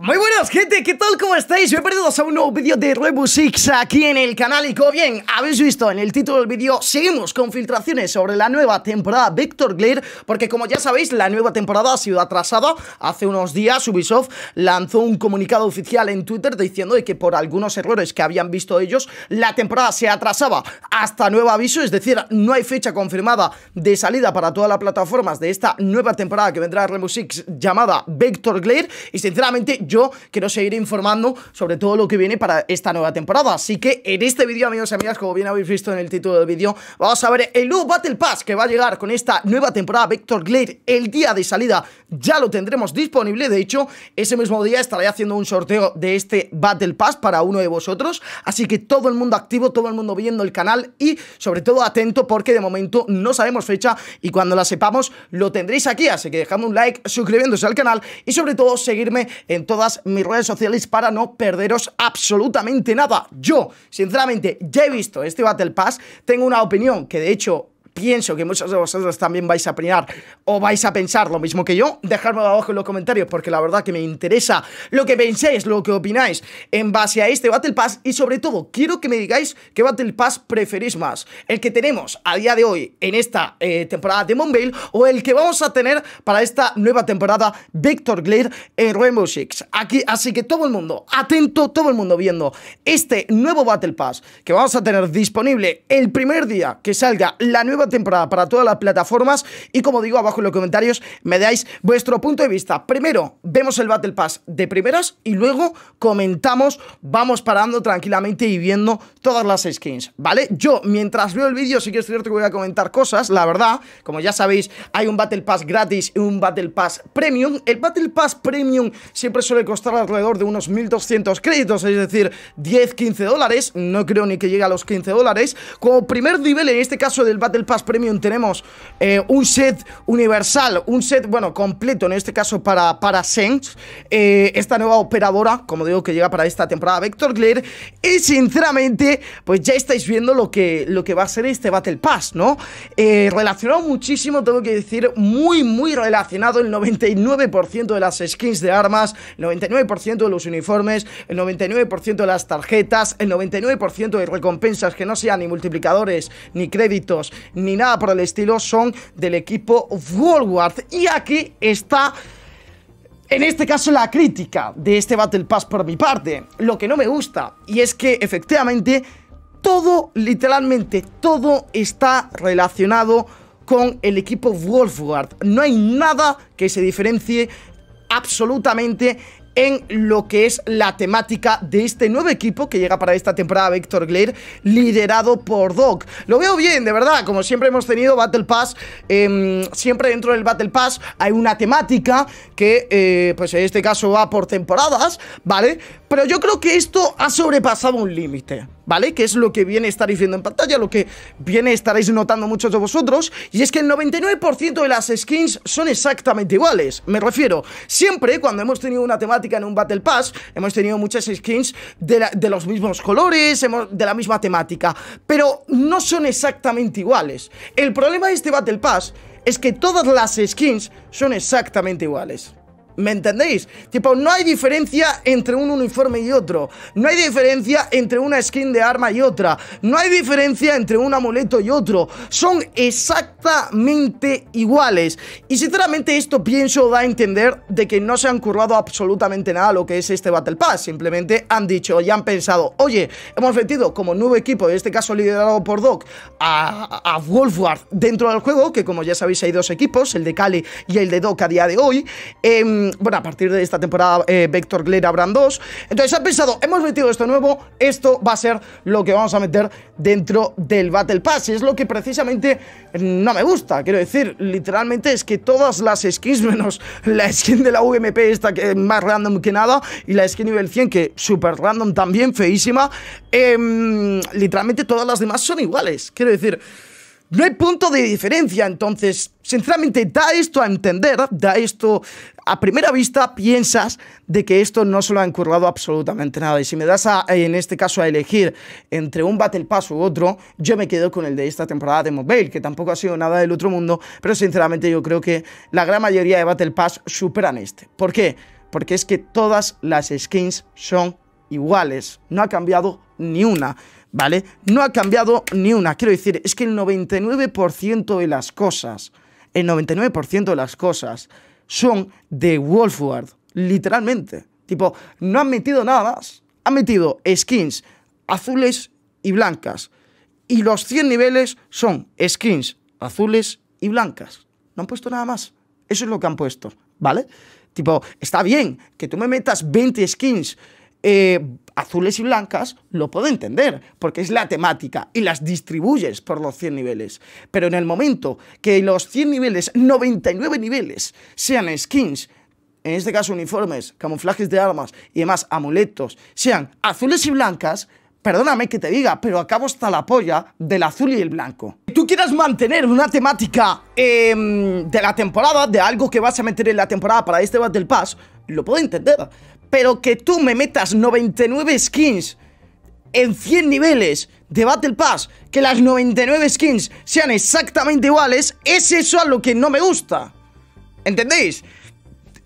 Muy buenas gente, ¿qué tal? ¿Cómo estáis? Bienvenidos a un nuevo vídeo de Rebus Six aquí en el canal y como bien habéis visto en el título del vídeo seguimos con filtraciones sobre la nueva temporada Vector Glare porque como ya sabéis la nueva temporada ha sido atrasada hace unos días Ubisoft lanzó un comunicado oficial en Twitter diciendo que por algunos errores que habían visto ellos la temporada se atrasaba hasta nuevo aviso es decir no hay fecha confirmada de salida para todas las plataformas de esta nueva temporada que vendrá Rebus Six llamada Vector Glare y sinceramente yo quiero seguir informando sobre todo lo que viene para esta nueva temporada. Así que en este vídeo, amigos y amigas, como bien habéis visto en el título del vídeo, vamos a ver el nuevo Battle Pass que va a llegar con esta nueva temporada Vector Glade el día de salida. Ya lo tendremos disponible, de hecho, ese mismo día estaré haciendo un sorteo de este Battle Pass para uno de vosotros. Así que todo el mundo activo, todo el mundo viendo el canal y sobre todo atento porque de momento no sabemos fecha y cuando la sepamos lo tendréis aquí. Así que dejadme un like, suscribiéndose al canal y sobre todo seguirme en todas mis redes sociales para no perderos absolutamente nada. Yo, sinceramente, ya he visto este Battle Pass, tengo una opinión que de hecho pienso que muchos de vosotros también vais a opinar o vais a pensar lo mismo que yo, dejadmelo abajo en los comentarios porque la verdad que me interesa lo que penséis, lo que opináis en base a este Battle Pass. Y sobre todo quiero que me digáis qué Battle Pass preferís más, el que tenemos a día de hoy en esta eh, temporada de Monvale o el que vamos a tener para esta nueva temporada Victor Glare en Rainbow Six. Aquí, así que todo el mundo, atento, todo el mundo viendo este nuevo Battle Pass que vamos a tener disponible el primer día que salga la nueva temporada para todas las plataformas y como digo abajo en los comentarios me dais vuestro punto de vista. Primero vemos el Battle Pass de primeras y luego comentamos, vamos parando tranquilamente y viendo todas las skins, ¿vale? Yo mientras veo el vídeo sí que es cierto que voy a comentar cosas, la verdad, como ya sabéis hay un Battle Pass gratis y un Battle Pass Premium. El Battle Pass Premium siempre suele costar alrededor de unos 1200 créditos, es decir, 10-15 dólares, no creo ni que llegue a los 15 dólares. Como primer nivel en este caso del Battle Pass Premium tenemos eh, un set universal, un set, bueno, completo en este caso para, para Sense, eh, esta nueva operadora, como digo, que llega para esta temporada Vector Glare, y sinceramente, pues ya estáis viendo lo que, lo que va a ser este Battle Pass, ¿no? Eh, relacionado muchísimo, tengo que decir, muy, muy relacionado, el 99% de las skins de armas, el 99% de los uniformes, el 99% de las tarjetas, el 99% de recompensas que no sean ni multiplicadores, ni créditos, ni nada por el estilo, son del equipo Worldward. Y aquí está... En este caso la crítica de este Battle Pass por mi parte, lo que no me gusta, y es que efectivamente todo, literalmente todo está relacionado con el equipo Wolfguard. No hay nada que se diferencie absolutamente en lo que es la temática de este nuevo equipo que llega para esta temporada Vector Glare, liderado por Doc. Lo veo bien, de verdad, como siempre hemos tenido Battle Pass, eh, siempre dentro del Battle Pass hay una temática que, eh, pues en este caso va por temporadas, ¿vale? Pero yo creo que esto ha sobrepasado un límite, ¿vale? Que es lo que viene estaréis viendo en pantalla, lo que viene estaréis notando muchos de vosotros, y es que el 99% de las skins son exactamente iguales. Me refiero, siempre cuando hemos tenido una temática en un Battle Pass, hemos tenido muchas skins de los mismos colores, de la misma temática, pero no son exactamente iguales. El problema de este Battle Pass es que todas las skins son exactamente iguales. ¿Me entendéis? Tipo, no hay diferencia entre un uniforme y otro. No hay diferencia entre una skin de arma y otra. No hay diferencia entre un amuleto y otro. Son exactamente iguales. Y sinceramente esto pienso da a entender de que no se han currado absolutamente nada lo que es este Battle Pass. Simplemente han dicho y han pensado, oye, hemos metido como nuevo equipo, en este caso liderado por Doc, a, a Wolfward dentro del juego, que como ya sabéis hay dos equipos, el de Cali y el de Doc a día de hoy. Eh, bueno, a partir de esta temporada eh, Vector Glare habrán dos. Entonces han pensado, hemos metido esto nuevo, esto va a ser lo que vamos a meter dentro del Battle Pass. Y es lo que precisamente no me gusta. Quiero decir, literalmente es que todas las skins, menos la skin de la UMP esta que es más random que nada, y la skin nivel 100 que súper random también, feísima, eh, literalmente todas las demás son iguales. Quiero decir... No hay punto de diferencia, entonces, sinceramente, da esto a entender, da esto a primera vista, piensas de que esto no se lo ha encurrado absolutamente nada. Y si me das, a, en este caso, a elegir entre un Battle Pass u otro, yo me quedo con el de esta temporada de Mobile, que tampoco ha sido nada del otro mundo, pero sinceramente yo creo que la gran mayoría de Battle Pass superan este. ¿Por qué? porque es que todas las skins son iguales, no ha cambiado ni una. ¿Vale? No ha cambiado ni una. Quiero decir, es que el 99% de las cosas, el 99% de las cosas son de Wolfward, literalmente. Tipo, no han metido nada más. Han metido skins azules y blancas. Y los 100 niveles son skins azules y blancas. No han puesto nada más. Eso es lo que han puesto, ¿vale? Tipo, está bien que tú me metas 20 skins eh, azules y blancas, lo puedo entender, porque es la temática y las distribuyes por los 100 niveles. Pero en el momento que los 100 niveles, 99 niveles, sean skins, en este caso uniformes, camuflajes de armas y demás amuletos, sean azules y blancas, perdóname que te diga, pero acabo hasta la polla del azul y el blanco. Tú quieras mantener una temática em, de la temporada, de algo que vas a meter en la temporada para este Battle Pass, lo puedo entender. Pero que tú me metas 99 skins en 100 niveles de Battle Pass, que las 99 skins sean exactamente iguales, es eso a lo que no me gusta. ¿Entendéis?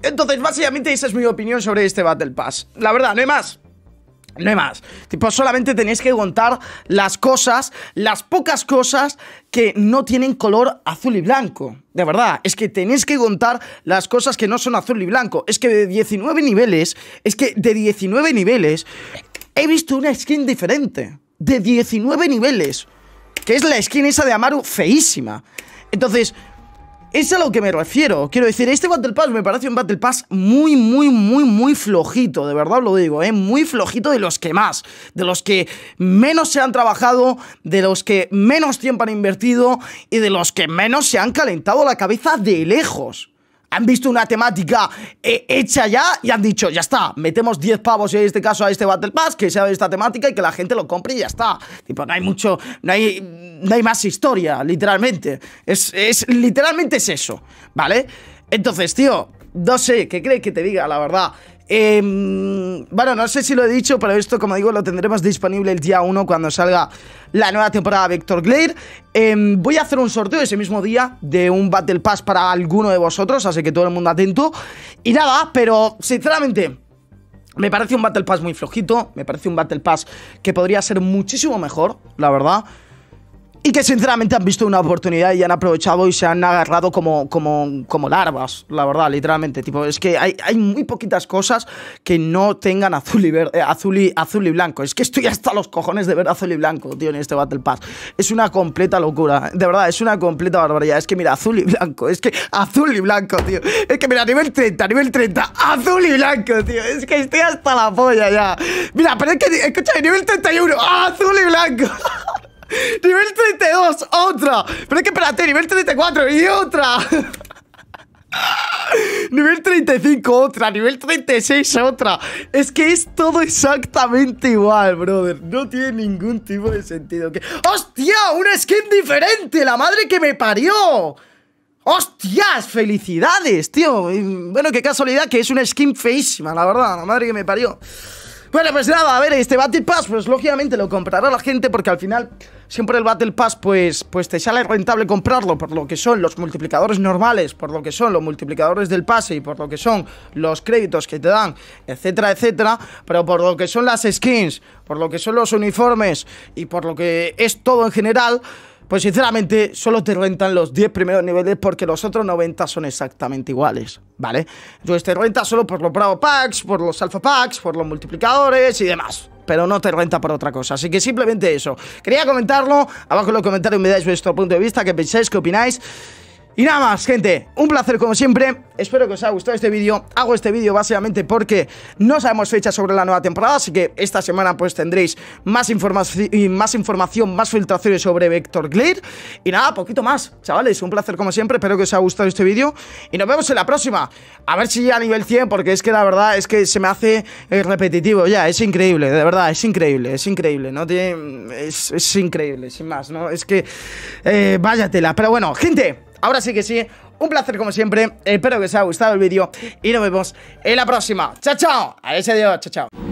Entonces, básicamente esa es mi opinión sobre este Battle Pass. La verdad, no hay más. No hay más. Tipo, solamente tenéis que contar las cosas, las pocas cosas que no tienen color azul y blanco. De verdad, es que tenéis que contar las cosas que no son azul y blanco. Es que de 19 niveles, es que de 19 niveles he visto una skin diferente. De 19 niveles. Que es la skin esa de Amaru feísima. Entonces, es a lo que me refiero. Quiero decir, este Battle Pass me parece un Battle Pass muy, muy, muy, muy flojito. De verdad lo digo, ¿eh? Muy flojito de los que más. De los que menos se han trabajado, de los que menos tiempo han invertido y de los que menos se han calentado la cabeza de lejos han visto una temática eh, hecha ya y han dicho, ya está, metemos 10 pavos en este caso a este Battle Pass, que sea de esta temática y que la gente lo compre y ya está. Tipo, no hay mucho, no hay, no hay más historia, literalmente. Es, es, literalmente es eso, ¿vale? Entonces, tío, no sé, ¿qué crees que te diga, la verdad? Em, bueno, no sé si lo he dicho, pero esto, como digo, lo tendremos disponible el día 1 cuando salga la nueva temporada de Vector Glade. Em, voy a hacer un sorteo ese mismo día de un Battle Pass para alguno de vosotros, así que todo el mundo atento. Y nada, pero sinceramente... Me parece un Battle Pass muy flojito, me parece un Battle Pass que podría ser muchísimo mejor, la verdad y que sinceramente han visto una oportunidad y han aprovechado y se han agarrado como, como, como larvas, la verdad, literalmente. Tipo, es que hay, hay muy poquitas cosas que no tengan azul y, verde, eh, azul, y, azul y blanco. Es que estoy hasta los cojones de ver azul y blanco, tío, en este Battle Pass. Es una completa locura, de verdad, es una completa barbaridad. Es que mira, azul y blanco, es que azul y blanco, tío. Es que mira, nivel 30, nivel 30, azul y blanco, tío. Es que estoy hasta la polla ya. Mira, pero es que, escucha, nivel 31, azul y blanco. Nivel 32, otra. Pero es que espérate, nivel 34 y otra. Nivel 35 otra, nivel 36 otra Es que es todo exactamente igual, brother No tiene ningún tipo de sentido ¡Hostia! ¡Una skin diferente! ¡La madre que me parió! ¡Hostias! ¡Felicidades, tío! Bueno, qué casualidad que es una skin feísima, la verdad La madre que me parió bueno, pues nada, a ver, este Battle Pass, pues lógicamente lo comprará la gente porque al final siempre el Battle Pass, pues, pues te sale rentable comprarlo por lo que son los multiplicadores normales, por lo que son los multiplicadores del pase y por lo que son los créditos que te dan, etcétera, etcétera, pero por lo que son las skins, por lo que son los uniformes y por lo que es todo en general pues sinceramente solo te rentan los 10 primeros niveles porque los otros 90 son exactamente iguales, ¿vale? Entonces te renta solo por los Bravo Packs, por los Alpha Packs, por los multiplicadores y demás pero no te renta por otra cosa. Así que simplemente eso. Quería comentarlo. Abajo en los comentarios me dais vuestro punto de vista, qué pensáis, qué opináis. Y nada más, gente, un placer como siempre, espero que os haya gustado este vídeo, hago este vídeo básicamente porque no sabemos fecha sobre la nueva temporada, así que esta semana pues tendréis más, más información, más filtraciones sobre Vector Glade, y nada, poquito más, chavales, un placer como siempre, espero que os haya gustado este vídeo, y nos vemos en la próxima, a ver si ya a nivel 100, porque es que la verdad es que se me hace eh, repetitivo. Ya, es increíble, de verdad, es increíble, es increíble, no tiene, es, increíble, sin más, ¿no? Es que, eh, váyatela, pero bueno, gente... Ahora sí que sí, un placer como siempre. Espero que os haya gustado el vídeo y nos vemos en la próxima. ¡Chao, chao! A ese adiós, chao, chao.